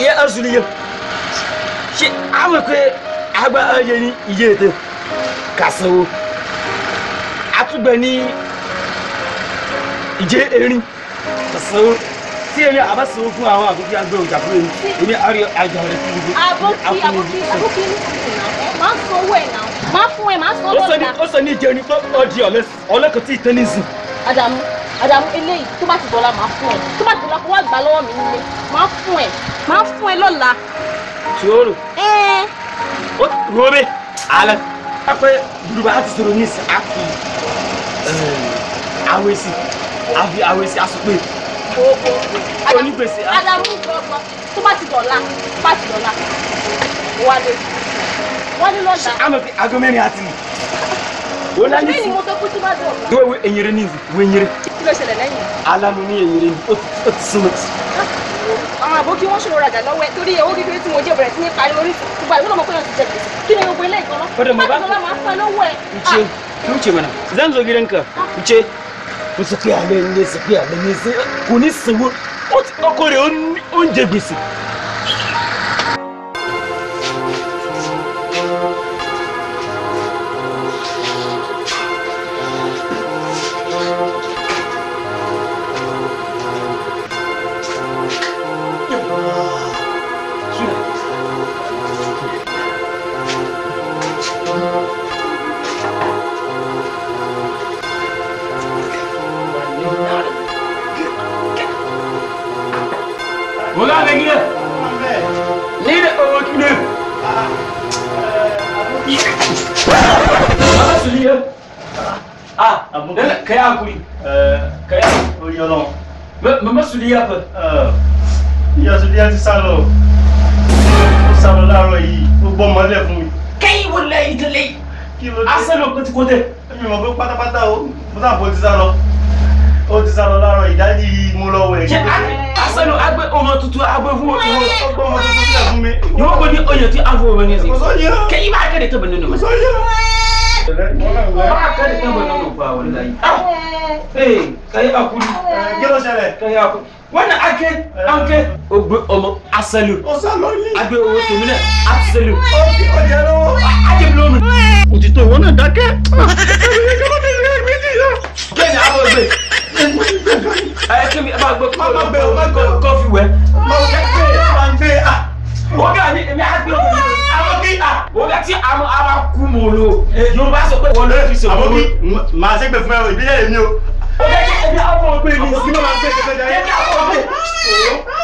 iye arzuli si shi amurka agba aje ni iye ta kasawo atugba ni ije erin kasawo tí èmi àbá sanwó fún àwọn àbókí agbé ọjà fún èmi èmi àárẹ àjọ rẹ fún mi. àbókí àbókí àbókí ní kùtù náà máa ń sanwó ẹ̀ náà máa fún ẹ̀ máa sanwó ọ̀la. ó sọ ní ìjẹun ní pé ọdí ọlẹ́kùn tí ì Adamu àdàmú eléyìí tó bá ti dọ̀la máa fún ẹ tó bá ti dọ̀la kó wá gbà lọ́wọ́ mi nílé máa fún ẹ máa fún ẹ lọ́la. sòrò. ẹ. ó rọbẹ alẹ akpẹ yorùbá ti sọ̀rọ̀ ní ìsìn àfi awesi àfi awesi asopẹ onígbèsè. àdàmú gbọgbọn tó bá ti dọ̀la tó bá ti dọ̀la wálé wálé lọ́la. àmọ̀ fi agomẹ́rin àti mi o la yi si iwe we enyere ni we enyere. kí ló ṣẹlẹ̀ lẹ́yìn. alamu ni enyere ni o ti sinmi. Ah, àwọn àbókí wọn ṣòro rajà lọ́wọ́ ẹ torí owó kékeré tí mo jẹ bẹ̀rẹ̀ sí ní parí orí ìgbà ìwé lọmọ kọyọ ti jẹ gbèsè kí ni gbogbo eléyìí kan lọ. má bàbá máa fẹ́ lọ́wọ́ ẹ. uche ah. uche mana zan zo gidanka ah. uche o ti pé alẹ́ ní ẹ ti pé alẹ́ ní ẹ kò ní sinmi o ti ọkọ rẹ̀ ó ń jẹ gbèsè. Voilà avec lui. L'île au reculé. Ah, celui eh, oh, er eh, là. Ah, ah kaya hakuri. Kaya yoron. Mama Suliya fa. Ìyá Suliya ti sá lọ. Ó sá lọ láàárọ̀ yìí. Ó gbọ́ mọ́lẹ̀ fún mi. Kẹ́yìn wò lẹ́yìn tó lẹ́yìn. Kí ló dé? Asẹ́nu kòtìkòtì. Ẹ̀mi mọ̀ pé pátápátá o, mo náà bó ti sá lọ. Ó ti sá lọ láàárọ̀ ìdájí mo lọ wẹ̀. Ṣé a ní agbẹnu agbẹ ọmọ tuntun agbẹ fún ọmọ ọgbọ ọmọ tuntun sílẹ̀ fún mi. ìwọ kò ní oyè tí a fún ọmọ ní ẹsẹ̀. kẹyí bá kẹ́ni tó bẹ nínú ma. bá kẹ́ni tó bẹ nínú fa wọn la yìí. ee kẹyí akulu. gẹ́lọ́ sẹlẹ̀. kẹyí akulu. wọn na akẹ akẹ ogbe ọmọ asẹlu. ọsàlọ yìí. agbẹ owó tèmi náà asẹlu. ọjọ́ ọjà lọ́wọ́. ajẹ́bílẹ̀ ọ̀nà. òtítọ́ ìwọ náà dákẹ́. kẹ́ni àbọ̀ gbé. ẹ eh, kí mi ẹ bá gbé. má má bẹ̀ ọ́ má g o bẹ tí àwọn awa kú mọ lo yorùbá sọ pé wọn lè fi ṣe wọn. màá ṣe gbẹ fún ìbílẹ̀ yẹn mi o. o bẹ àwọn ọmọ gbé mi sí máa ń gbé kẹfẹ dá